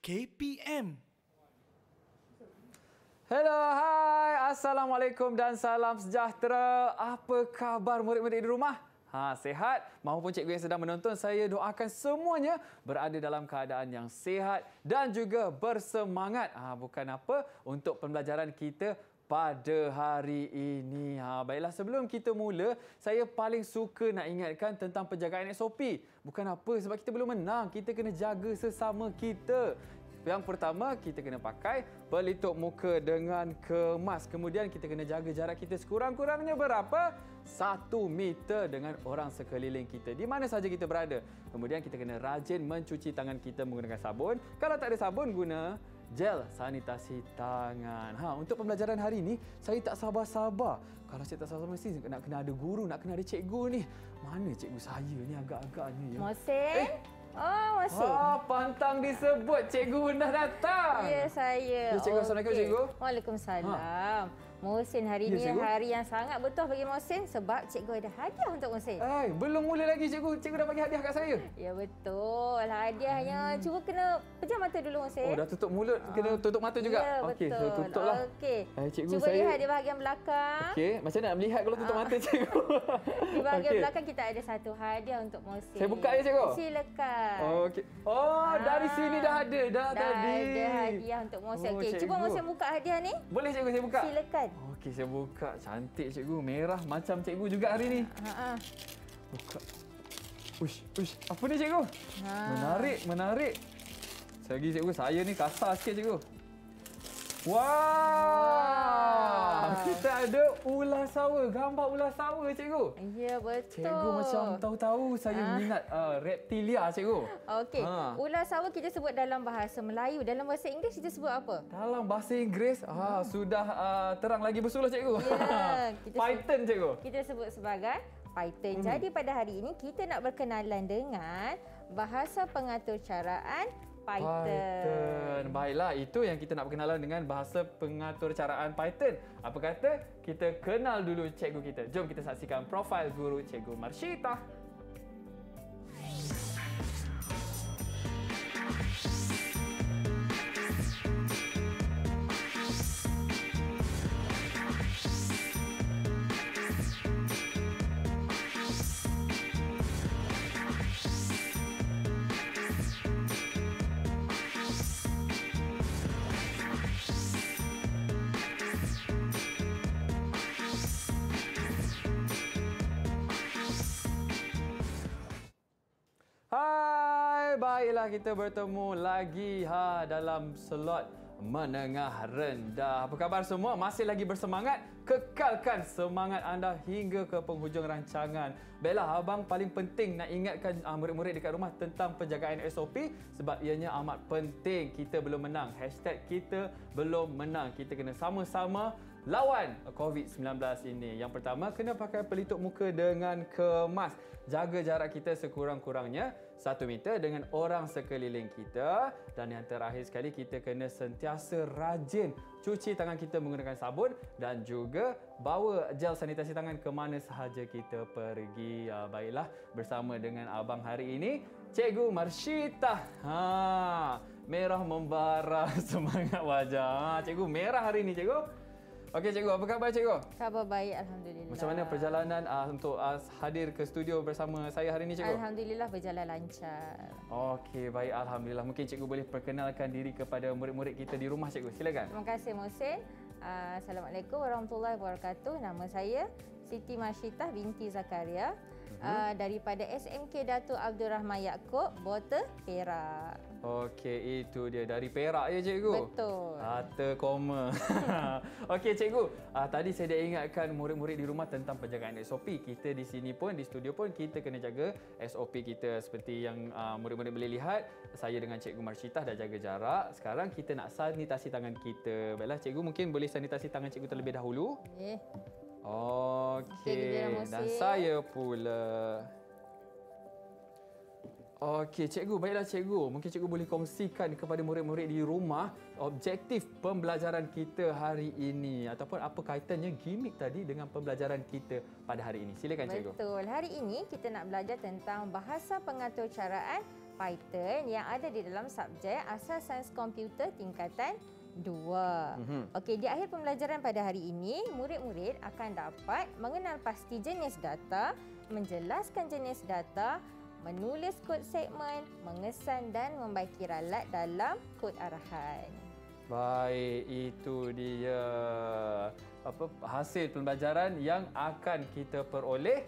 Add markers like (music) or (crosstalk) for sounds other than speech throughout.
KPM. Hello, hai. Assalamualaikum dan salam sejahtera. Apa khabar murid-murid di rumah? Ha, sehat? Mahupun cikgu yang sedang menonton, saya doakan semuanya berada dalam keadaan yang sehat dan juga bersemangat. Ha, bukan apa untuk pembelajaran kita pada hari ini. Ha, baiklah, sebelum kita mula, saya paling suka nak ingatkan tentang penjagaan SOP. Bukan apa sebab kita belum menang, kita kena jaga sesama kita. Yang pertama, kita kena pakai pelitup muka dengan kemas. Kemudian kita kena jaga jarak kita sekurang-kurangnya berapa? Satu meter dengan orang sekeliling kita. Di mana saja kita berada. Kemudian kita kena rajin mencuci tangan kita menggunakan sabun. Kalau tak ada sabun, guna gel sanitasi tangan. Ha, untuk pembelajaran hari ini, saya tak sabar-sabar. Kalau saya tak sabar mesti nak kena ada guru, nak kena ada cikgu ni. Mana cikgu saya ni agak-agaknya ya? Mohsin? Eh, Oh, Mohsin. Ah, pantang disebut cikgu dah datang. Ya, saya. Ya, cikgu. Assalamualaikum, Okey. cikgu. Waalaikumsalam. Mohsin, hari Ya, ini cikgu. hari yang sangat betul bagi Mohsin sebab cikgu ada hadiah untuk Mohsin. Eh, belum mula lagi cikgu. Cikgu dah bagi hadiah kat saya. Ya, betul. Hadiahnya cuba kena pejam mata dulu Mohsin. Hmm. Oh, dah tutup mulut, kena tutup mata juga. Ya, Okey, saya tutuplah. Okey. Eh, cikgu cuba saya lihat di bahagian belakang. Okey, macam mana nak melihat kalau tutup mata cikgu? (laughs) Di bahagian Okey. belakang kita ada satu hadiah untuk Mohsin. Saya buka ya, cikgu? Silakan. Okey. Oh, dari Ah, sini dah ada dah, Dah tadi. ada hadiah untuk Mohsin. Oh, Okey, cuba cikgu. Mohsin buka hadiah ni. Boleh cikgu saya buka? Silakan. Okey, saya buka. Cantik cikgu, merah macam cikgu juga hari ni. Ha ah. Buka. Uish, uish. Apa ni cikgu? Ha. Menarik, menarik. Lagi cikgu, saya ni kasar sikit cikgu. Wah! Kita ada ular sawa, gambar ular sawa cikgu. Ya, betul. Cikgu macam tahu-tahu saya minat uh, reptilia cikgu. Okey. Ha. Ular sawa kita sebut dalam bahasa Melayu. Dalam bahasa Inggeris kita sebut apa? Dalam bahasa Inggeris, ah, sudah uh, terang lagi bersuluh cikgu. Ya, (laughs) kita Python cikgu. Kita sebut sebagai Python. Hmm. Jadi pada hari ini kita nak berkenalan dengan bahasa pengatur caraan Python. Baiklah, itu yang kita nak berkenalan dengan bahasa pengatur caraan Python. Apa kata kita kenal dulu cikgu kita. Jom kita saksikan profil guru cikgu Marshita. Baiklah kita bertemu lagi ha dalam slot menengah rendah. Apa khabar semua? Masih lagi bersemangat? Kekalkan semangat anda hingga ke penghujung rancangan. Baiklah, abang paling penting nak ingatkan uh, murid-murid dekat rumah tentang penjagaan SOP sebab ianya amat penting. Kita belum menang. Hashtag kita belum menang. Kita kena sama-sama lawan COVID-19 ini. Yang pertama, kena pakai pelitup muka dengan kemas. Jaga jarak kita sekurang-kurangnya 1 meter dengan orang sekeliling kita. Dan yang terakhir sekali, kita kena sentiasa rajin cuci tangan kita menggunakan sabun dan juga bawa gel sanitasi tangan ke mana sahaja kita pergi. Ya, baiklah, bersama dengan abang hari ini, Cikgu Marshita. Ha, merah membara (laughs) semangat wajah. Ha, cikgu merah hari ini, cikgu. Okey cikgu, apa khabar cikgu? Khabar baik Alhamdulillah. Macam mana perjalanan uh, untuk uh, hadir ke studio bersama saya hari ini cikgu? Alhamdulillah berjalan lancar. Okey, baik alhamdulillah. Mungkin cikgu boleh perkenalkan diri kepada murid-murid kita di rumah cikgu. Silakan. Terima kasih Mohsin. Uh, Assalamualaikum warahmatullahi wabarakatuh. Nama saya Siti Masyitah binti Zakaria uh, daripada SMK Datuk Abdul Rahman Yaakob, Bota, Perak. Okey, itu dia dari Perak ya cikgu? Betul. Kata koma. (laughs) Okey cikgu, uh, tadi saya dah ingatkan murid-murid di rumah tentang penjagaan SOP. Kita di sini pun, di studio pun kita kena jaga SOP kita seperti yang uh, murid-murid boleh lihat. Saya dengan cikgu Marshitah dah jaga jarak. Sekarang kita nak sanitasi tangan kita. Baiklah cikgu mungkin boleh sanitasi tangan cikgu terlebih dahulu. Eh, Okey. Okey, Dan saya pula. Okey, cikgu, baiklah cikgu. Mungkin cikgu boleh kongsikan kepada murid-murid di rumah objektif pembelajaran kita hari ini ataupun apa kaitannya gimmick tadi dengan pembelajaran kita pada hari ini. Silakan cikgu. Betul. Hari ini kita nak belajar tentang bahasa pengatur caraan Python yang ada di dalam subjek Asas Sains Komputer tingkatan 2. Mm-hmm. Okey, di akhir pembelajaran pada hari ini, murid-murid akan dapat mengenal pasti jenis data, menjelaskan jenis data, menulis kod segmen, mengesan dan membaiki ralat dalam kod arahan. Baik, itu dia apa hasil pembelajaran yang akan kita peroleh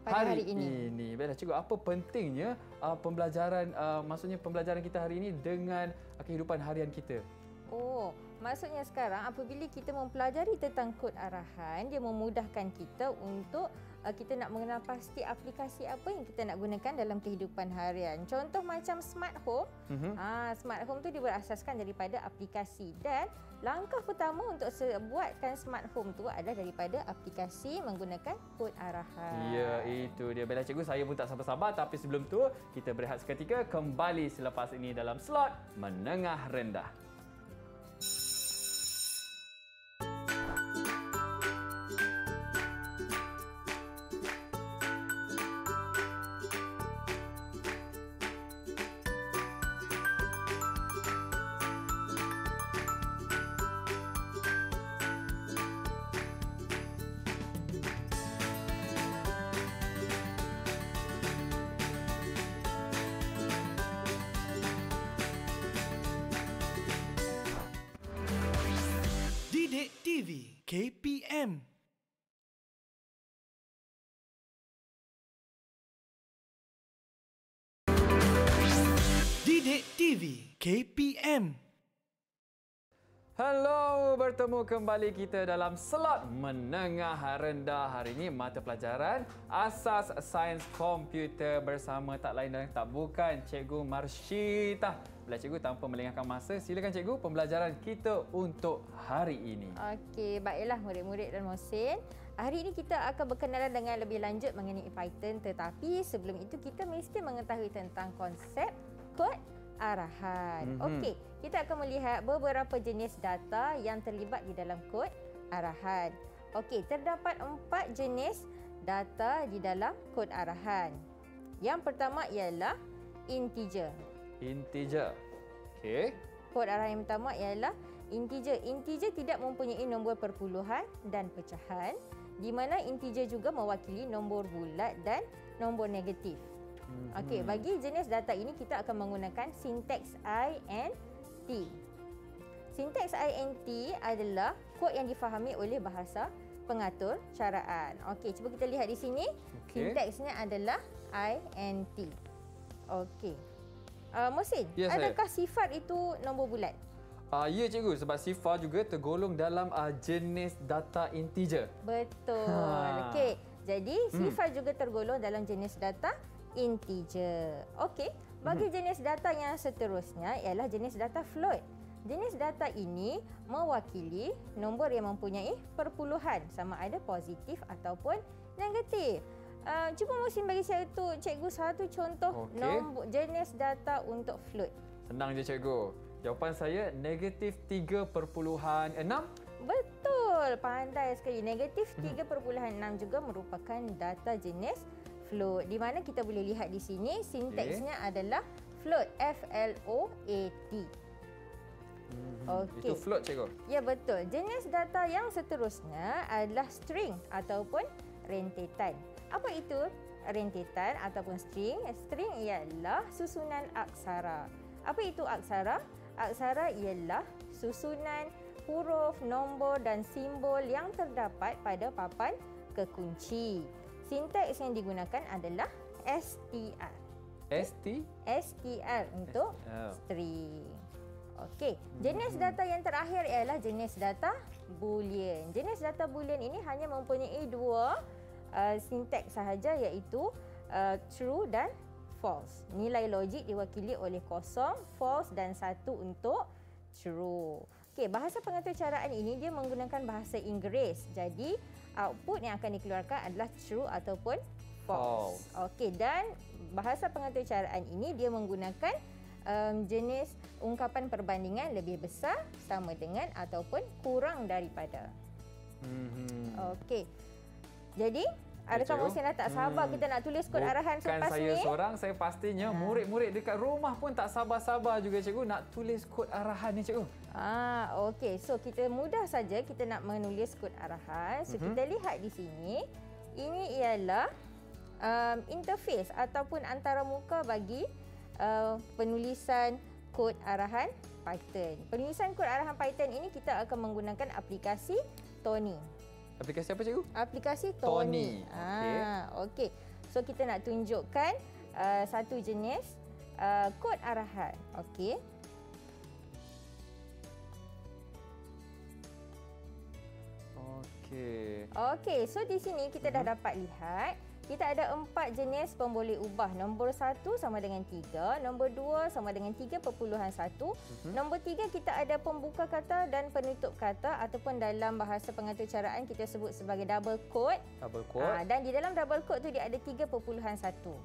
pada hari, hari ini. ini. Baiklah cikgu, apa pentingnya uh, pembelajaran uh, maksudnya pembelajaran kita hari ini dengan uh, kehidupan harian kita? Oh, maksudnya sekarang apabila kita mempelajari tentang kod arahan, dia memudahkan kita untuk uh, kita nak mengenal pasti aplikasi apa yang kita nak gunakan dalam kehidupan harian. Contoh macam smart home. Uh-huh. Uh, smart home tu dia berasaskan daripada aplikasi dan langkah pertama untuk buatkan smart home tu adalah daripada aplikasi menggunakan kod arahan. Ya, itu dia. Bella cikgu, saya pun tak sabar-sabar tapi sebelum tu kita berehat seketika kembali selepas ini dalam slot menengah rendah. KPM. Hello, bertemu kembali kita dalam slot menengah rendah hari ini mata pelajaran Asas Sains Komputer bersama tak lain dan tak bukan Cikgu Marshita. Bila cikgu tanpa melengahkan masa, silakan cikgu pembelajaran kita untuk hari ini. Okey, baiklah murid-murid dan Mohsin. Hari ini kita akan berkenalan dengan lebih lanjut mengenai Python tetapi sebelum itu kita mesti mengetahui tentang konsep kod arahan. Mm-hmm. Okey, kita akan melihat beberapa jenis data yang terlibat di dalam kod arahan. Okey, terdapat empat jenis data di dalam kod arahan. Yang pertama ialah integer. Integer. Okey. Kod arahan yang pertama ialah integer. Integer tidak mempunyai nombor perpuluhan dan pecahan di mana integer juga mewakili nombor bulat dan nombor negatif. Hmm. Okey, bagi jenis data ini kita akan menggunakan sinteks INT. Sinteks INT adalah kod yang difahami oleh bahasa pengatur caraan. Okey, cuba kita lihat di sini. Okay. Sinteksnya adalah INT. Okey. Uh, Musin, ya, adakah saya. sifar itu nombor bulat? Uh, ya cikgu, sebab sifar juga tergolong dalam uh, jenis data integer. Betul. Ha. Okey, jadi hmm. sifar hmm. juga tergolong dalam jenis data integer. Okey, bagi hmm. jenis data yang seterusnya ialah jenis data float. Jenis data ini mewakili nombor yang mempunyai perpuluhan sama ada positif ataupun negatif. Uh, cuba Musin bagi saya tu cikgu satu contoh okay. nombor jenis data untuk float. Senang je cikgu. Jawapan saya negatif 3.6. Betul, pandai sekali. Negatif 3.6 hmm. juga merupakan data jenis float. Di mana kita boleh lihat di sini sinteksnya okay. adalah float F L O A T. Hmm, okay. Itu float cikgu. Ya betul. Jenis data yang seterusnya adalah string ataupun rentetan. Apa itu rentetan ataupun string? String ialah susunan aksara. Apa itu aksara? Aksara ialah susunan huruf, nombor dan simbol yang terdapat pada papan kekunci. Sinteks yang digunakan adalah STR. ST? STR untuk oh. string. Okey, jenis data yang terakhir ialah jenis data boolean. Jenis data boolean ini hanya mempunyai dua uh, sinteks sahaja iaitu uh, true dan false. Nilai logik diwakili oleh kosong, false dan satu untuk true. Okey, bahasa pengatur caraan ini dia menggunakan bahasa Inggeris. Jadi, output yang akan dikeluarkan adalah true ataupun false. Okey dan bahasa pengaturcaraan ini dia menggunakan um, jenis ungkapan perbandingan lebih besar sama dengan ataupun kurang daripada. Mhm. Okey. Jadi adakah cikgu. Mohsin dah tak sabar Hmm. kita nak tulis kod arahan Bukan selepas saya ni? seorang, saya pastinya Ha. murid-murid dekat rumah pun tak sabar-sabar juga cikgu nak tulis kod arahan ni cikgu. Ah, okey. So kita mudah saja kita nak menulis kod arahan. So Mhm. kita lihat di sini. Ini ialah um, interface ataupun antarmuka bagi uh, penulisan kod arahan Python. Penulisan kod arahan Python ini kita akan menggunakan aplikasi Tony. Aplikasi apa cikgu? Aplikasi Tony. Tony. Ah, okey. So kita nak tunjukkan uh, satu jenis uh, kod arahan. Okey. Okey. Okey, so di sini kita dah dapat lihat kita ada empat jenis pemboleh ubah. Nombor satu sama dengan tiga, nombor dua sama dengan 3.1, Mhm. nombor tiga kita ada pembuka kata dan penutup kata ataupun dalam bahasa pengaturcaraan kita sebut sebagai double quote. Double Ah, quote. dan di dalam double quote tu dia ada 3.1.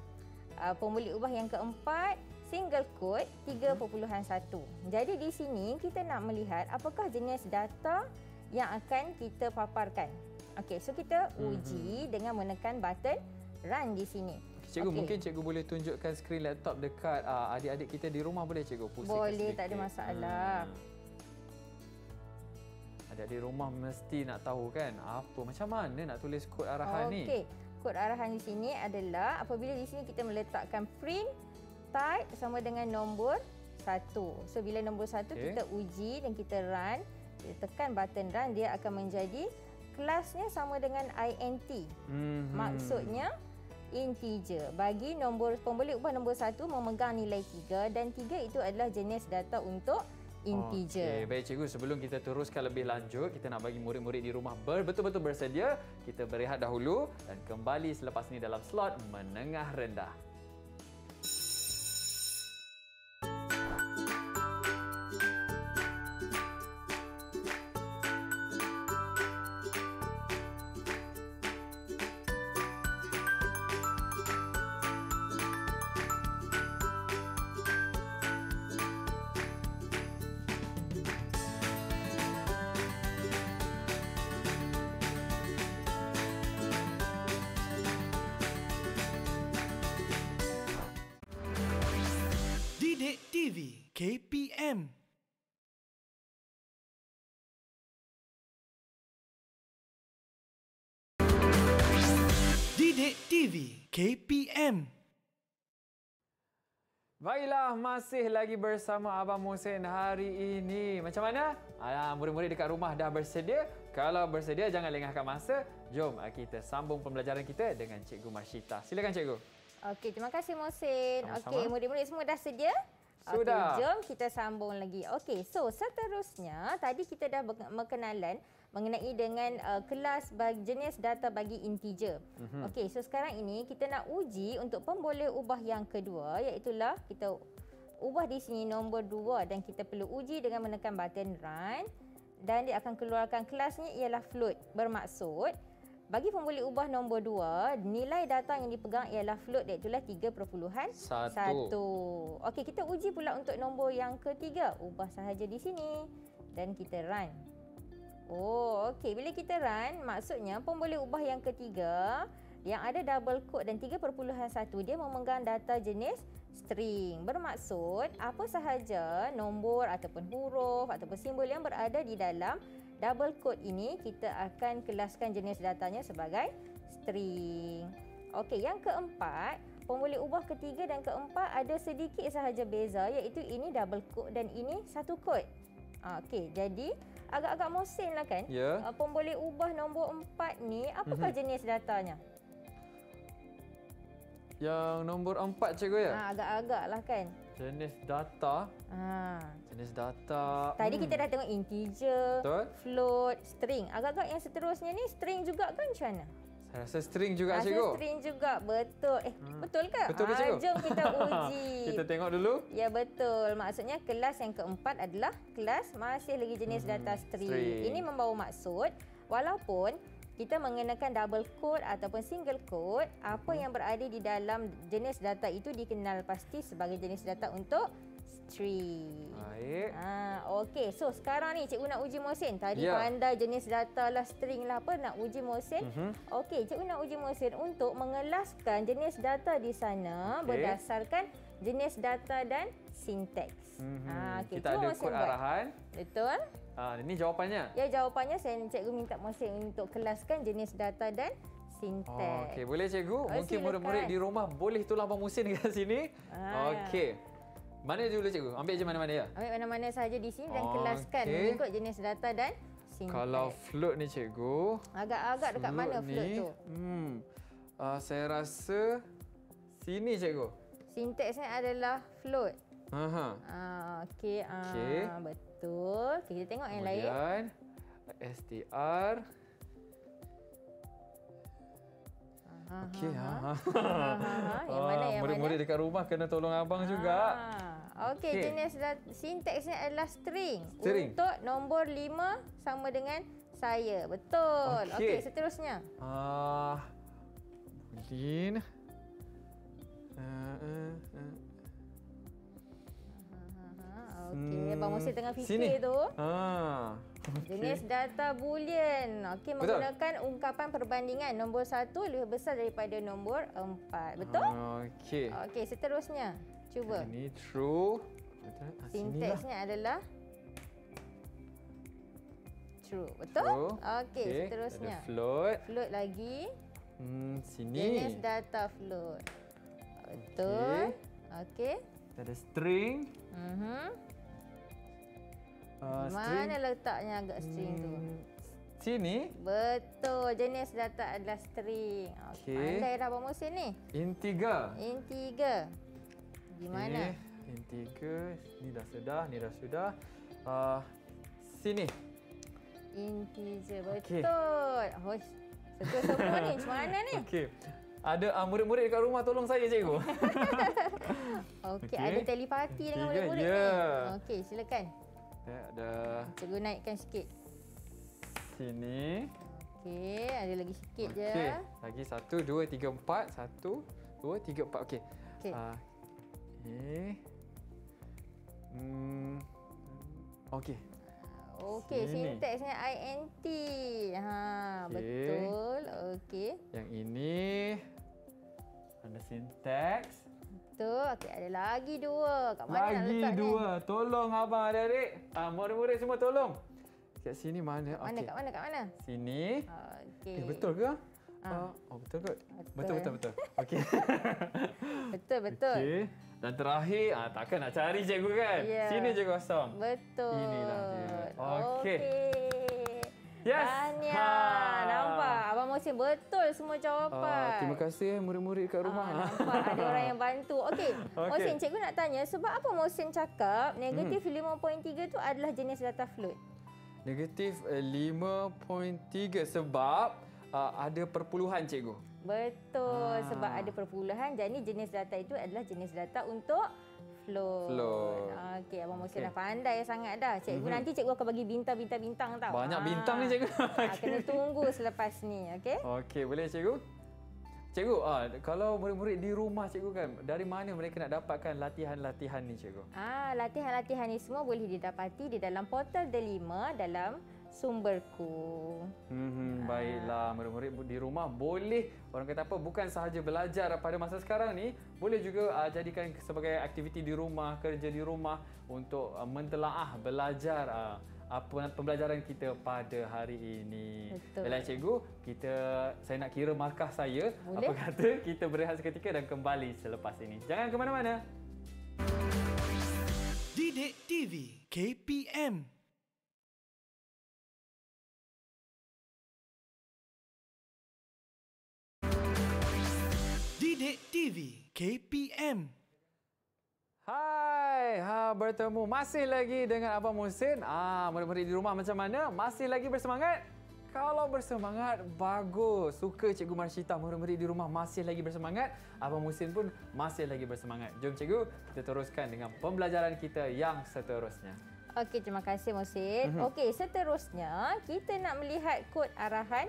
Uh, pemboleh ubah yang keempat single quote 3.1. Jadi di sini kita nak melihat apakah jenis data yang akan kita paparkan. Okey, so kita uji dengan menekan button run di sini. Cikgu Okey. mungkin cikgu boleh tunjukkan skrin laptop dekat uh, adik-adik kita di rumah boleh cikgu pusingkan Boleh, tak ada sedikit. masalah. Hmm. Adik-adik rumah mesti nak tahu kan apa macam mana nak tulis kod arahan ni. Okey, kod arahan di sini adalah apabila di sini kita meletakkan print type sama dengan nombor satu. So bila nombor satu Okey. kita uji dan kita run, kita tekan button run dia akan menjadi kelasnya sama dengan int. Mhm. Maksudnya integer. Bagi nombor pemboleh ubah nombor satu memegang nilai tiga dan tiga itu adalah jenis data untuk integer. Okey, baik cikgu sebelum kita teruskan lebih lanjut, kita nak bagi murid-murid di rumah betul-betul bersedia. Kita berehat dahulu dan kembali selepas ini dalam slot menengah rendah. KPM Baiklah, masih lagi bersama Abang Muhsin hari ini. Macam mana? Ah, murid-murid dekat rumah dah bersedia? Kalau bersedia, jangan lengahkan masa. Jom ah, kita sambung pembelajaran kita dengan Cikgu Masyita. Silakan Cikgu. Okey, terima kasih. Sama-sama. Okey, murid-murid semua dah sedia? Sudah. Okey, jom kita sambung lagi. Okey, so seterusnya tadi kita dah ber- berkenalan mengenai dengan uh, kelas bagi jenis data bagi integer. Mhm. Mm-hmm. Okey, so sekarang ini kita nak uji untuk pemboleh ubah yang kedua iaitu kita ubah di sini nombor 2 dan kita perlu uji dengan menekan button run dan dia akan keluarkan kelasnya ialah float. Bermaksud bagi pemboleh ubah nombor 2, nilai data yang dipegang ialah float iaitu 3.1. Satu. Okey, kita uji pula untuk nombor yang ketiga. Ubah sahaja di sini dan kita run. Oh, okey. Bila kita run, maksudnya pemboleh ubah yang ketiga yang ada double quote dan 3.1 dia memegang data jenis string. Bermaksud apa sahaja nombor ataupun huruf ataupun simbol yang berada di dalam double quote ini kita akan kelaskan jenis datanya sebagai string. Okey, yang keempat, pemboleh ubah ketiga dan keempat ada sedikit sahaja beza iaitu ini double quote dan ini satu quote. Ah, Okey, jadi agak-agak mosen lah kan? Ya. Uh, pemboleh ubah nombor empat ni apakah Mhm. jenis datanya? Yang nombor empat Cikgu ya? Ah, agak-agak lah kan? Jenis data. Ah. Jenis data. Tadi Hmm. kita dah tengok integer, Betul. float, string. Agak-agak yang seterusnya ni string juga kan macam mana? Rasa string juga Rasa Cikgu. string juga. Betul. Eh, Hmm. betul ke? Betul ke, cikgu? Jom kita (laughs) uji. kita tengok dulu. Ya betul. Maksudnya kelas yang keempat adalah kelas masih lagi jenis Mhm, data string. string. Ini membawa maksud walaupun kita mengenakan double quote ataupun single quote, apa Mhm. yang berada di dalam jenis data itu dikenal pasti sebagai jenis data untuk Baik. Ah, okey. So sekarang ni cikgu nak uji mesin. Tadi Ya. pandai jenis data lah, string lah apa nak uji mesin. Mhm. Okey, cikgu nak uji mesin untuk mengelaskan jenis data di sana Okey. berdasarkan jenis data dan sinteks. Mhm. Ah, okey. Kita Cuba ada kod arahan. Betul? Ah, ini jawapannya. Ya jawapannya saya cikgu minta mesin untuk kelaskan jenis data dan sinteks. Okey, boleh cikgu? Oh, Mungkin murid-murid di rumah boleh tolong abang Musin kat sini. Ah. Okey. Mana dulu cikgu? Ambil je mana-mana ya. Ambil mana-mana saja di sini dan Okey. kelaskan mengikut jenis data dan sinteks. Kalau float ni cikgu. agak-agak dekat mana float ni, tu? Hmm. Uh, saya rasa sini cikgu. Sinteksnya adalah float. Aha. Ah, okey. Ah, Okey. betul. Okay, kita tengok yang lain. Kemudian STR. Ha, Okey, ha. ha. ha, ha. (laughs) Yang mana Ah, yang Murid-murid mana? dekat rumah kena tolong abang juga. Ah, Okey, Okey. jenis sinteksnya adalah string. String. Untuk nombor 5 sama dengan saya. Betul. Okey. Okey, seterusnya. Ah. Uh, uh, uh. Ha, Okey, Abang Musi tengah fikir Hmm. Sini. tu. Ah. Jenis data boolean. Okey, Betul. menggunakan ungkapan perbandingan nombor 1 lebih besar daripada nombor 4. Betul? Okey. Okey, seterusnya. Cuba. Ini true. Betul. Ah, sini. Sinteksnya adalah true. Betul? True. Okey, Okey, seterusnya. Ada float. Float lagi. Hmm, sini. Jenis data float. Betul. Okey. Ada string. Mhm. Uh, string. Mana letaknya agak string tu? Hmm, Sini. Betul. Jenis data adalah string. Okey. Pandai dah Abang Musin ni. Integer. Integer. Di mana? Okay. Integer. Ni dah sudah. Ni dah sudah. Uh, sini. Integer. Okey. Betul. Hosh. Betul semua ni. Macam mana ni? Okey. Ada uh, murid-murid dekat rumah tolong saya cikgu. (laughs) Okey, Okey. ada telepati dengan murid-murid ya. ni. Okey, silakan. Ya, ada Cikgu naikkan sikit. sini. Okey, ada lagi sikit je. Okey. Lagi satu, dua, tiga, empat. Satu, dua, tiga, empat. Okey. Okey. Ah, Okey. Hmm. Okey. Okey, Sini. sinteksnya INT. Ha, Okey. betul. Okey. Yang ini ada sinteks. Betul. Okey, ada lagi dua. Kat mana nak Lagi letak ni? dua. Tolong abang adik-adik. Ah, murid-murid semua tolong. Kat sini mana? Mana, Okey. kat mana, kat mana? Sini. Okey. Eh, betul ke? Ah, oh, betul kot. Betul. Betul, betul, betul. Okey. (laughs) Betul, betul. Okey. Dan terakhir, ah, takkan nak cari cikgu kan? Ya. Sini je kosong. Betul. Inilah dia. Okey. Okey. Yes. Tahniah. Ha. Nampak? Abang Musin betul semua jawapan. Ah, terima kasih eh, murid-murid kat rumah. Ah, nampak ada orang yang bantu. Okey, (laughs) Okey. Mohsin, cikgu nak tanya sebab apa Mohsin cakap negatif Hmm. 5.3 tu adalah jenis data float? Negatif eh, 5.3 sebab uh, ada perpuluhan cikgu. Betul, Ah. sebab ada perpuluhan. Jadi jenis data itu adalah jenis data untuk float. Float. Okey, Abang Mohsin Okey. dah pandai sangat dah. Cikgu Mhm. nanti cikgu akan bagi bintang-bintang-bintang tau. Banyak Ah. bintang ni cikgu. Ah, kena tunggu selepas ni, okey? Okey, boleh cikgu? Cikgu, ah, kalau murid-murid di rumah cikgu kan, dari mana mereka nak dapatkan latihan-latihan ni cikgu? Ah, latihan-latihan ni semua boleh didapati di dalam portal Delima dalam sumberku. Hmm, baiklah murid-murid di rumah boleh orang kata apa bukan sahaja belajar pada masa sekarang ni boleh juga uh, jadikan sebagai aktiviti di rumah kerja di rumah untuk uh, mentelaah belajar uh, apa pembelajaran kita pada hari ini. Betul. Baiklah cikgu, kita saya nak kira markah saya. Boleh. Apa kata (laughs) kita berehat seketika dan kembali selepas ini. Jangan ke mana-mana. Didik TV KPM Didik TV KPM Hai, ha bertemu masih lagi dengan Abang Musin. Ah, murid-murid di rumah macam mana? Masih lagi bersemangat? Kalau bersemangat, bagus. Suka Cikgu Marshita, murid-murid di rumah masih lagi bersemangat. Abang Musin pun masih lagi bersemangat. Jom Cikgu, kita teruskan dengan pembelajaran kita yang seterusnya. Okey, terima kasih Mohsin. Mhm. Okey, seterusnya kita nak melihat kod arahan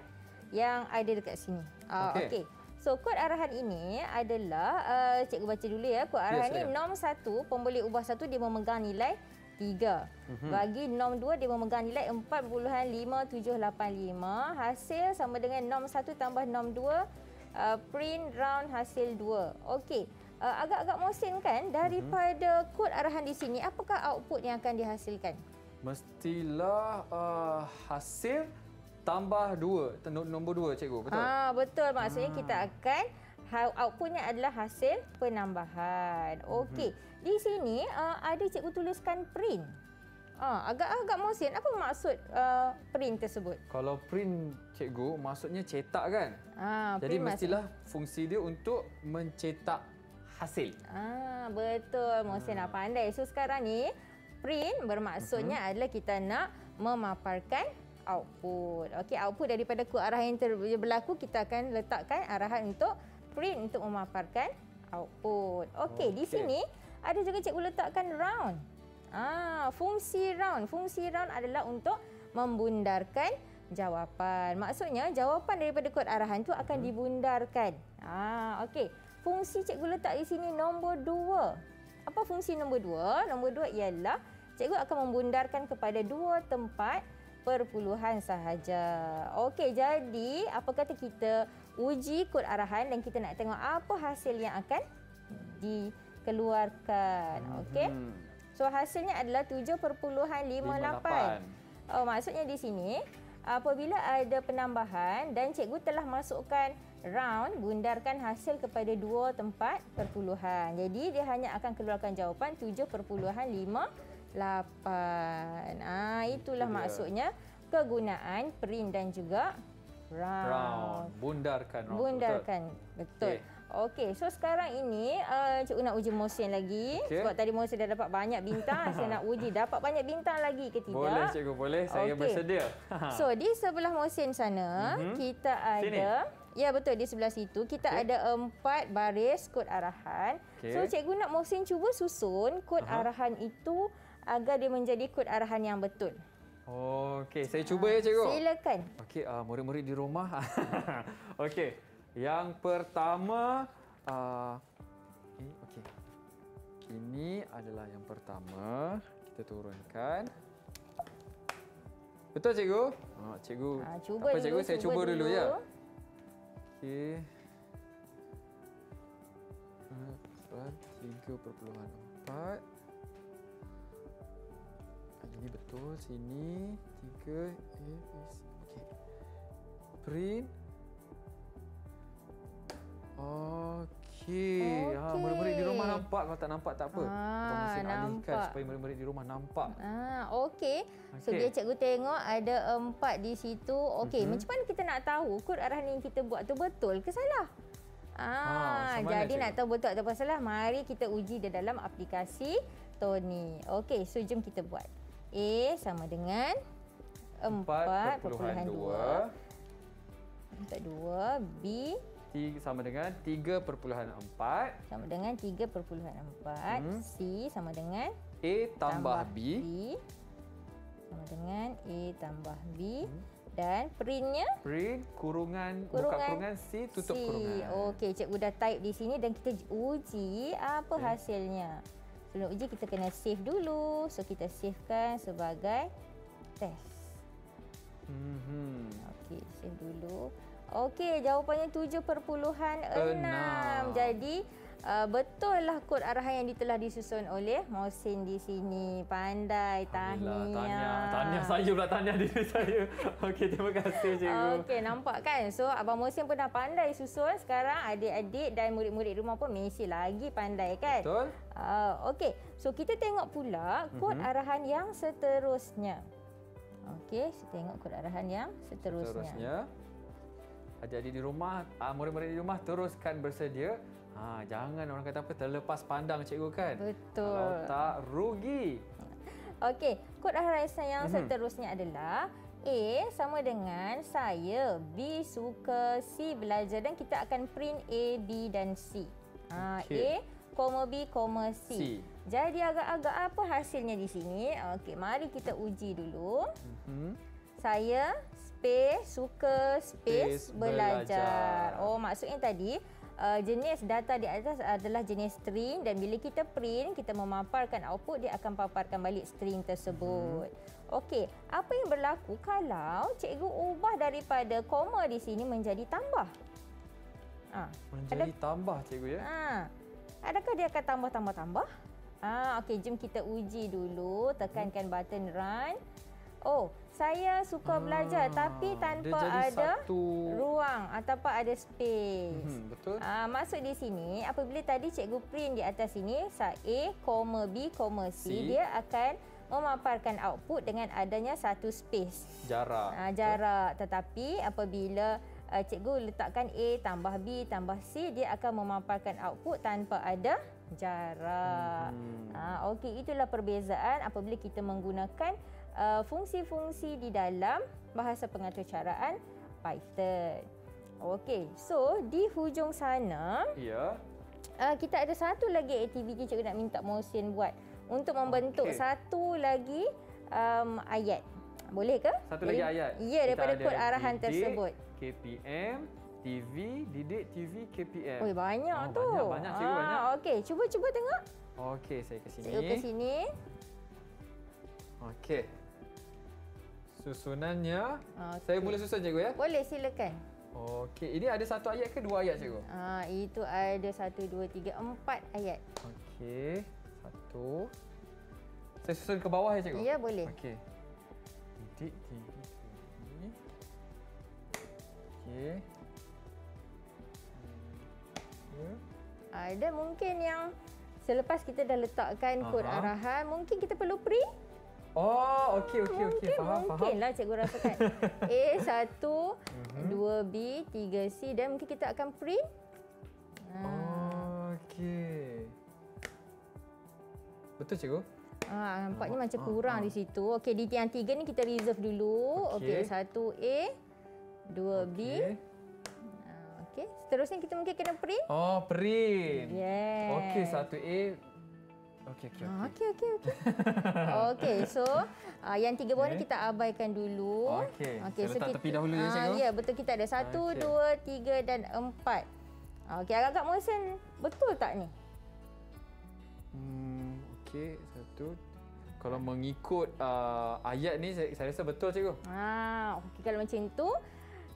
yang ada dekat sini. Uh, Okey. Okey. So kod arahan ini adalah uh, cikgu baca dulu ya. Kod arahan Ya, ni saya. nom 1 pemboleh ubah 1 dia memegang nilai 3. Mhm. Bagi nom 2 dia memegang nilai 4.5785. Hasil sama dengan nom 1 tambah nom 2 uh, print round hasil 2. Okey. Uh, agak-agak mosen kan daripada kod arahan di sini apakah output yang akan dihasilkan? Mestilah uh, hasil tambah dua. Ten- Nombor dua cikgu, betul? Ah betul maksudnya kita akan ha- outputnya adalah hasil penambahan. Okey. Di sini uh, ada cikgu tuliskan print. Ah agak-agak mosen apa maksud uh, print tersebut? Kalau print cikgu maksudnya cetak kan? Ah Jadi maksud- mestilah fungsi dia untuk mencetak hasil. Ah betul mosen dah pandai. So sekarang ni print bermaksudnya uh-huh. adalah kita nak memaparkan output. Okey, output daripada kod arahan yang ter- berlaku kita akan letakkan arahan untuk print untuk memaparkan output. Okey, di Okey. sini ada juga cikgu letakkan round. Ah, fungsi round. Fungsi round adalah untuk membundarkan jawapan. Maksudnya jawapan daripada kod arahan tu akan dibundarkan. Ah, okey. Fungsi cikgu letak di sini nombor dua. Apa fungsi nombor dua? Nombor dua ialah cikgu akan membundarkan kepada dua tempat perpuluhan sahaja. Okey, jadi apa kata kita uji kod arahan dan kita nak tengok apa hasil yang akan dikeluarkan. Okey. Hmm. So hasilnya adalah 7.58. Oh, maksudnya di sini apabila ada penambahan dan cikgu telah masukkan round bundarkan hasil kepada dua tempat perpuluhan. Jadi dia hanya akan keluarkan jawapan 7.58. Ah itulah Itu dia. maksudnya kegunaan print dan juga round. Round. Bundarkan round. Bundarkan. Betul. Okey, so sekarang ini uh, cikgu nak uji Mohsin lagi. Okey. Sebab tadi Mohsin dah dapat banyak bintang, (laughs) saya nak uji dapat banyak bintang lagi ke tidak? Boleh cikgu, boleh. Saya Okey. bersedia. (laughs) So di sebelah Mohsin sana Mhm. kita Sini? ada Ya betul di sebelah situ kita Okey. ada empat baris kod arahan. Okey. So cikgu nak Mohsin cuba susun kod Aha. arahan itu agar dia menjadi kod arahan yang betul. Oh, okey, saya cuba ya cikgu. Silakan. Okey, uh, murid-murid di rumah. (laughs) okey. Yang pertama uh, okey. Ini adalah yang pertama. Kita turunkan. Betul cikgu? Ha uh, cikgu. Ha uh, cuba Apa, cikgu? dulu. Saya cuba, cuba dulu, ya. dulu ya. Okey. Ah, uh, 3.4 ni betul sini 3 a b c. Okey. Print. Okey. Okay. ha murid-murid di rumah nampak. Kalau tak nampak tak apa. Ha nampak. alihkan supaya murid-murid di rumah nampak. Ha okey. So okay. bila cikgu tengok ada empat di situ. Okey uh-huh. macam mana kita nak tahu kod arahan yang kita buat tu betul ke salah? Ah, ha, ha jadi nak tahu betul atau salah, mari kita uji di dalam aplikasi Tony. Okey, so jom kita buat. A sama dengan 4.2. 4.2 B Tiga sama dengan 3.4 sama dengan 3.4 Hmm. C sama dengan A tambah, B. sama dengan A tambah B Hmm. dan printnya Print kurungan, buka Kurungan kurungan C tutup C. kurungan. Okey, cikgu dah type di sini dan kita uji apa Okey. hasilnya. Sebelum uji kita kena save dulu. So kita savekan sebagai test. Mhm. Okey, save dulu. Okey, jawapannya 7.6. Enam. Jadi uh, betul lah kod arahan yang telah disusun oleh Mohsin di sini. Pandai, tahniah. Tahniah. Tahniah saya pula tahniah (laughs) diri saya. Okey, terima kasih cikgu. Okey, nampak kan? So, Abang Mohsin pun dah pandai susun. Sekarang adik-adik dan murid-murid rumah pun mesti lagi pandai kan? Betul? Uh, Okey, so kita tengok pula kod Mhm. arahan yang seterusnya. Okey, kita tengok kod arahan yang seterusnya. Seterusnya. Adik-adik di rumah, ah, murid-murid di rumah teruskan bersedia. Ha, jangan orang kata apa terlepas pandang cikgu kan. Betul. Kalau tak rugi. Okey, kod arahan yang Mhm. seterusnya adalah A sama dengan saya, B suka, C belajar dan kita akan print A, B dan C. Ha, Okey. A, koma B, koma C. C. Jadi agak-agak apa hasilnya di sini? Okey, mari kita uji dulu. Mhm. Saya space, suka space, Space belajar. belajar. Oh, maksudnya tadi uh, jenis data di atas adalah jenis string dan bila kita print, kita memaparkan output, dia akan paparkan balik string tersebut. Hmm. Okey, apa yang berlaku kalau cikgu ubah daripada koma di sini menjadi tambah? Ah, Menjadi tambah cikgu ya. Ha. Adakah dia akan tambah tambah tambah? Ah, okey, jom kita uji dulu. Tekankan button run. Oh, saya suka belajar tapi Ah, tanpa ada satu. ruang ataupun ada space. Hmm, betul. Ah, maksud di sini apabila tadi cikgu print di atas sini A, B, C, C. dia akan memaparkan output dengan adanya satu space. Jarak. Ah, jarak tetapi apabila uh, cikgu letakkan A tambah B tambah C dia akan memaparkan output tanpa ada jarak. Hmm. Ah, okey itulah perbezaan apabila kita menggunakan uh, fungsi-fungsi di dalam bahasa pengatur caraan Python. Okey, so di hujung sana Ya. uh, kita ada satu lagi aktiviti cikgu nak minta Mohsin buat untuk membentuk Okey. satu lagi um, ayat. Boleh ke? Satu lagi ayat. Ya, daripada ada kod arahan didik, tersebut. KPM, TV, didik, TV, KPM. Oi, banyak Oh, tu. banyak, banyak, cikgu, banyak. Okey, cuba cuba tengok. Okey, saya ke sini. Cikgu ke sini. Okey. Susunannya. Okey. Saya mula susun cikgu ya. Boleh silakan. Okey, ini ada satu ayat ke dua ayat cikgu? Ah, itu ada satu, dua, tiga, empat ayat. Okey, satu. Saya susun ke bawah ya cikgu? Ya, boleh. Okey. Didik, TV, TV. Okey. Ya. Ada mungkin yang selepas kita dah letakkan kod Aha. arahan, mungkin kita perlu print. Oh, okey okey okey. Faham mungkin faham. lah cikgu rasakan. (laughs) A1, Mhm. 2B, 3C dan mungkin kita akan print. Oh, okey. Betul cikgu? Ah, nampaknya Ah, macam ah, kurang ah. di situ. Okey, di yang tiga ni kita reserve dulu. Okey, Okey. satu A, dua B. Okey. Ah, Okey, seterusnya kita mungkin kena print. Oh, print. Yes. Okey, satu A. Okey okey Ah, okey. Okey, okey, okey. (laughs) Okey, so uh, yang tiga bawah ni Okey. kita abaikan dulu. Okey, saya letak tepi dahulu ya, Ah, cikgu. Ya, betul kita ada satu, Okey. dua, tiga dan empat. Okey, agak-agak Mohsen betul tak ni? Hmm, okey, satu. Kalau mengikut uh, ayat ni saya, saya rasa betul cikgu. Ah, okey kalau macam tu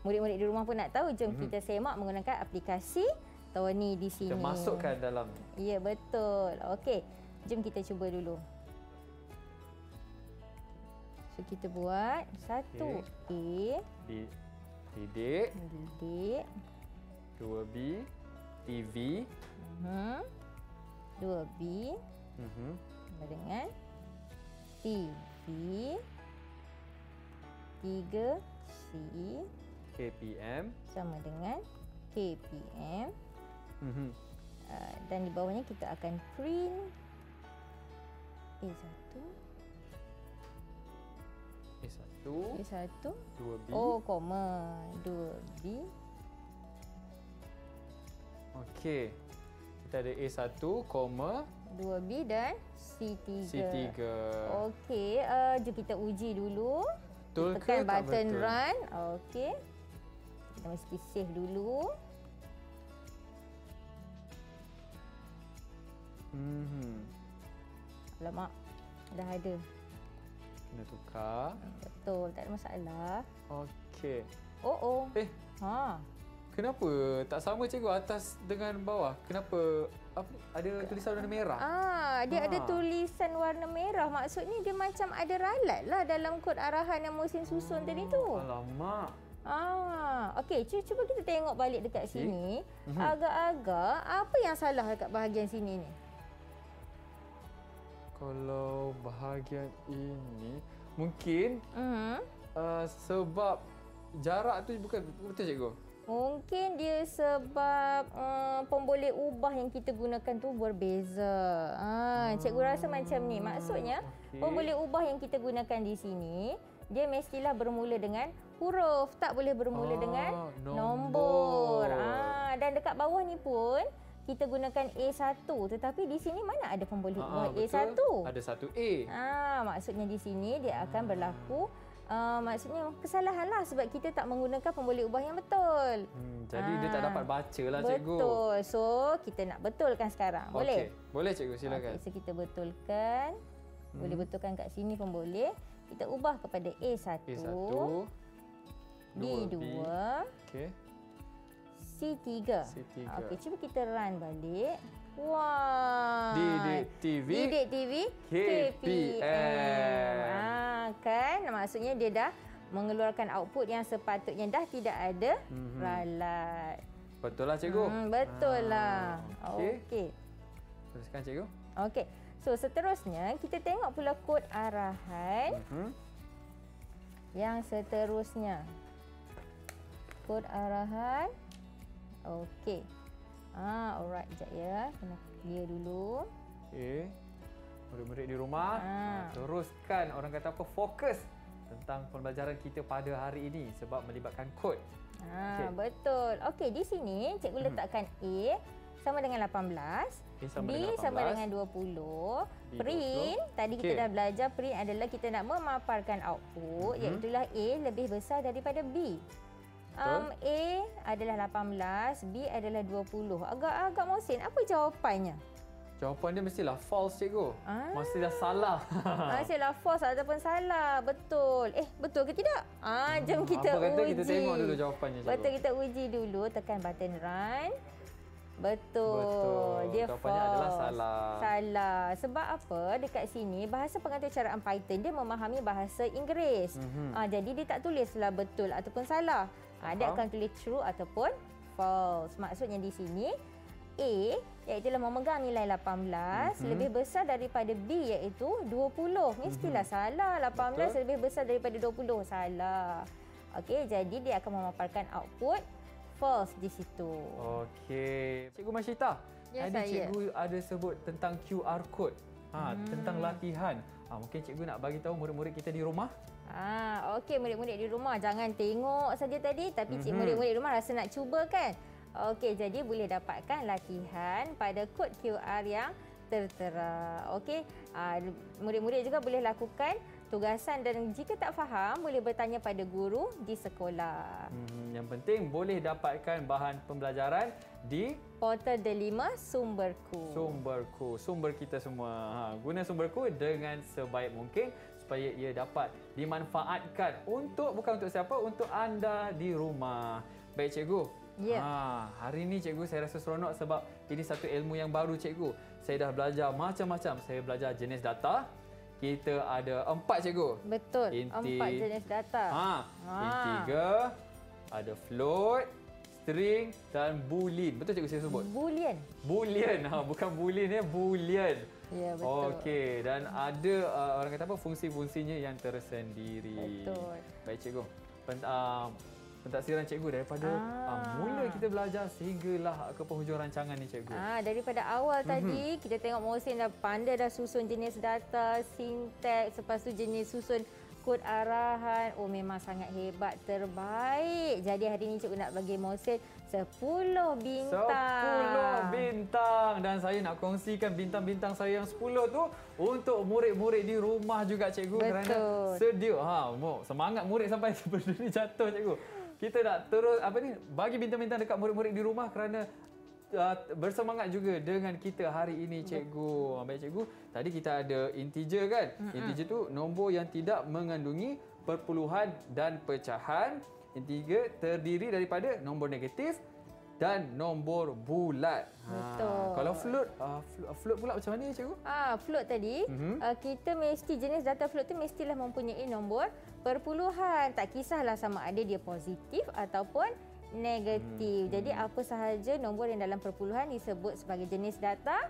murid-murid di rumah pun nak tahu jom Mhm. kita semak menggunakan aplikasi Tony di sini. Kita masukkan dalam Ya, betul. Okey. Jom kita cuba dulu. So kita buat satu. A, di didik, didik, 2B, TV, uh-huh. dua B. Mhm. sama dengan TV, tiga C. KPM, sama dengan KPM mhm. uh, dan di bawahnya kita akan print A1, A1, A1, 2B. oh koma, 2B, Okey. Kita ada A1, koma, 2B dan C3. C3. Okey, uh, jom kita uji dulu. Betul ke Tekan tak button betul? run. Okey. Kita mesti save dulu. Mhm. Alamak, dah ada. Kena tukar. Betul, tak ada masalah. Okey. Oh, oh. Eh, Ha. kenapa tak sama cikgu atas dengan bawah? Kenapa apa, ada tulisan warna merah? Ah, dia ada Ah. tulisan warna merah. Maksudnya dia macam ada ralat lah dalam kod arahan yang Musin susun tadi tu. Alamak. Ah, okey, cuba, cuba kita tengok balik dekat sini. Mhm. Agak-agak apa yang salah dekat bahagian sini ni? Kalau bahagian ini mungkin Mhm. uh, sebab jarak tu bukan betul cikgu. Mungkin dia sebab uh, pemboleh ubah yang kita gunakan tu berbeza. Ha, cikgu rasa macam ni. Maksudnya, okey. pemboleh ubah yang kita gunakan di sini, dia mestilah bermula dengan huruf. Tak boleh bermula Ah, dengan nombor. nombor. Ha, dan dekat bawah ni pun, kita gunakan A1. Tetapi di sini mana ada pemboleh ubah betul. A1? Ada satu A. Ah, maksudnya di sini dia akan berlaku Uh, maksudnya kesalahan lah sebab kita tak menggunakan pemboleh ubah yang betul. Hmm, jadi dia tak Ah, dapat baca lah cikgu. Betul. So, kita nak betulkan sekarang. Boleh? Okey. Boleh cikgu silakan. Okey, so kita betulkan. Boleh Hmm. betulkan kat sini pun boleh. Kita ubah kepada A1. A1, B2, Okey. C3. C3. Okey, cuba kita run balik. Wah. Didik TV. Didik TV KPM. Ah, kan maksudnya dia dah mengeluarkan output yang sepatutnya dah tidak ada Mhm. ralat. Betul lah cikgu. Hmm, betul Ah, lah. Okey. Okey. Teruskan cikgu. Okey. So seterusnya kita tengok pula kod arahan Mhm. yang seterusnya. Kod arahan. Okey. Ah, alright. Sekejap ya. Kena clear dulu. Okey. Murid-murid di rumah, Ah. teruskan orang kata apa fokus tentang pembelajaran kita pada hari ini sebab melibatkan kod. Ah, Okey. betul. Okey, di sini cikgu Mhm. letakkan A sama dengan 18, A sama B dengan 18, sama dengan 20, B print, tadi kita Okey. dah belajar print adalah kita nak memaparkan output Mhm. iaitu A lebih besar daripada B. Um, A adalah 18, B adalah 20. Agak-agak mosen. Apa jawapannya? Jawapan dia mestilah false cikgu. Ah. Mestilah salah. (laughs) Ah, saya false ataupun salah. Betul. Eh, betul ke tidak? Ah, jom kita Apa kata uji. kita tengok dulu jawapannya cikgu. Betul kita uji dulu tekan button run. Betul. Betul. Dia Jawapannya false. adalah salah. Salah. Sebab apa? Dekat sini bahasa pengaturcaraan Python dia memahami bahasa Inggeris. Mhm. Ah, jadi dia tak tulislah betul ataupun salah. Ah, dia Faham. akan tulis true ataupun false. Maksudnya di sini A iaitu memegang nilai 18 Mhm. lebih besar daripada B iaitu 20. Mestilah salah. 18 Betul. lebih besar daripada 20. Salah. Okey, jadi dia akan memaparkan output false di situ. Okey. Cikgu Masyita, Ya, tadi saya. cikgu ada sebut tentang QR code. Ha, Hmm. tentang latihan. Ha, mungkin cikgu nak bagi tahu murid-murid kita di rumah. Ah, okey murid-murid di rumah jangan tengok saja tadi tapi cik Mhm. murid-murid di rumah rasa nak cuba kan. Okey, jadi boleh dapatkan latihan pada kod QR yang tertera. Okey, ah, murid-murid juga boleh lakukan tugasan dan jika tak faham boleh bertanya pada guru di sekolah. Hmm, yang penting boleh dapatkan bahan pembelajaran di Portal Delima Sumberku. sumberku, sumber kita semua. Ha, guna sumberku dengan sebaik mungkin supaya ia dapat dimanfaatkan untuk bukan untuk siapa, untuk anda di rumah. Baik cikgu. Ya. Ha, hari ini cikgu saya rasa seronok sebab ini satu ilmu yang baru cikgu. Saya dah belajar macam-macam. Saya belajar jenis data. Kita ada empat cikgu. Betul. Inti- Empat jenis data. Ha, Ha. intiger, ada float, string dan boolean. Betul cikgu saya sebut? Boolean. Boolean. Ha, bukan boolean ya, boolean. Ya, betul. Okey, dan ada uh, orang kata apa fungsi-fungsinya yang tersendiri. Betul. Baik cikgu. Pen, uh, pentaksiran cikgu daripada Ah. uh, mula kita belajar sehinggalah ke penghujung rancangan ni cikgu. Ah, daripada awal Mhm. tadi kita tengok Mohsin dah pandai dah susun jenis data, sinteks, lepas tu jenis susun kod arahan. Oh memang sangat hebat, terbaik. Jadi hari ini cikgu nak bagi Mohsin 10 bintang. 10 bintang dan saya nak kongsikan bintang-bintang saya yang 10 tu untuk murid-murid di rumah juga cikgu kerana Betul. sedia ha semangat murid sampai (laughs) benda ni jatuh cikgu. Kita nak terus apa ni bagi bintang-bintang dekat murid-murid di rumah kerana uh, bersemangat juga dengan kita hari ini cikgu. Baik cikgu, tadi kita ada integer kan? Mm-hmm. Integer tu nombor yang tidak mengandungi perpuluhan dan pecahan. Integer terdiri daripada nombor negatif dan nombor bulat. Betul. kalau float, uh, float, float pula macam mana cikgu? Ah, float tadi, Mhm. mm-hmm. uh, kita mesti jenis data float tu mestilah mempunyai nombor perpuluhan. Tak kisahlah sama ada dia positif ataupun negatif. Hmm. Jadi apa sahaja nombor yang dalam perpuluhan disebut sebagai jenis data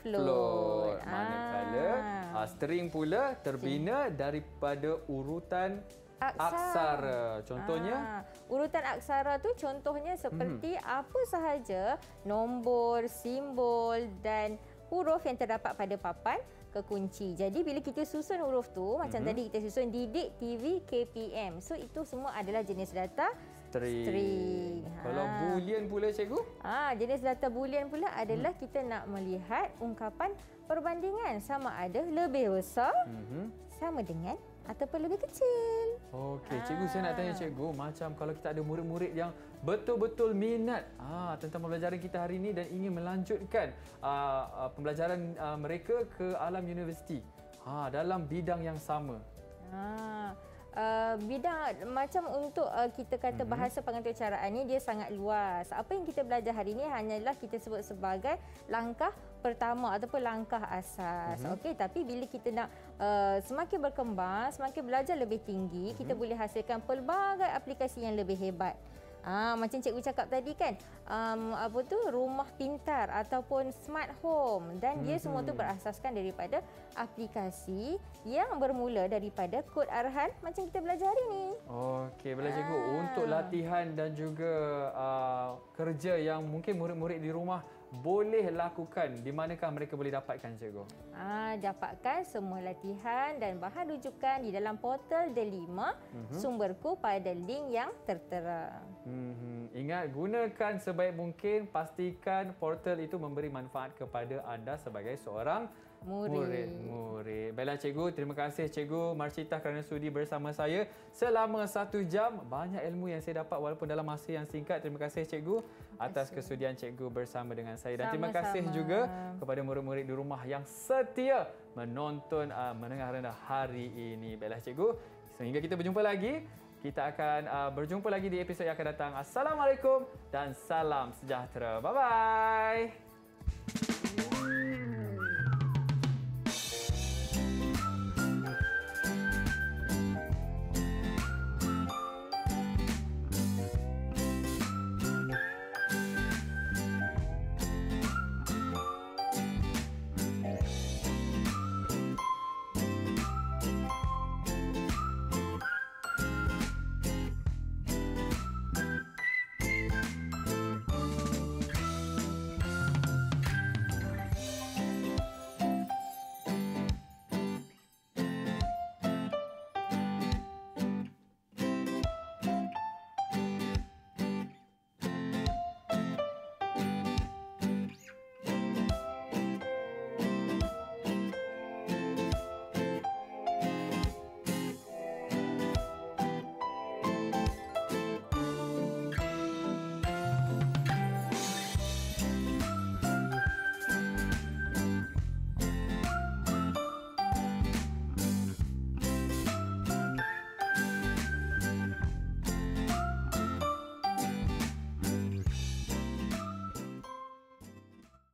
float. Float. Manakala Ah. uh, string pula terbina daripada urutan aksara. Contohnya Ah, urutan aksara tu contohnya seperti Mhm. apa sahaja nombor, simbol dan huruf yang terdapat pada papan kekunci. Jadi bila kita susun huruf tu macam Mhm. tadi kita susun didik, TV, KPM. So itu semua adalah jenis data string. string. Kalau Ha. boolean pula cikgu? Ah, jenis data boolean pula adalah kita nak melihat ungkapan perbandingan sama ada lebih besar Mhm. sama dengan ataupun lebih kecil. Okey, cikgu saya nak tanya cikgu, macam kalau kita ada murid-murid yang betul-betul minat ah tentang pembelajaran kita hari ini dan ingin melanjutkan ah, ah, pembelajaran ah, mereka ke alam universiti. Ha, dalam bidang yang sama. Ha, uh, bidang macam untuk uh, kita kata Mhm. bahasa pengaturcaraan ni dia sangat luas. Apa yang kita belajar hari ini hanyalah kita sebut sebagai langkah pertama ataupun langkah asas. Mhm. Okey, tapi bila kita nak uh, semakin berkembang, semakin belajar lebih tinggi, Mhm. kita boleh hasilkan pelbagai aplikasi yang lebih hebat. Ah, macam cikgu cakap tadi kan, um, apa tu rumah pintar ataupun smart home dan dia semua tu Mhm. berasaskan daripada aplikasi yang bermula daripada kod arahan macam kita belajar hari ni. Okey, cikgu Ah. untuk latihan dan juga uh, kerja yang mungkin murid-murid di rumah boleh lakukan, di manakah mereka boleh dapatkan cikgu? Ah, dapatkan semua latihan dan bahan rujukan di dalam portal Delima Mhm. sumberku pada link yang tertera. Hmm, ingat gunakan sebaik mungkin, pastikan portal itu memberi manfaat kepada anda sebagai seorang Murid. Murid. Baiklah cikgu, terima kasih cikgu Marcita kerana sudi bersama saya selama satu jam. Banyak ilmu yang saya dapat walaupun dalam masa yang singkat. Terima kasih cikgu atas kesudian cikgu bersama dengan saya. Dan terima kasih juga kepada murid-murid di rumah yang setia menonton uh, menengah rendah hari ini. Baiklah cikgu, sehingga kita berjumpa lagi. Kita akan uh, berjumpa lagi di episod yang akan datang. Assalamualaikum dan salam sejahtera. Bye-bye.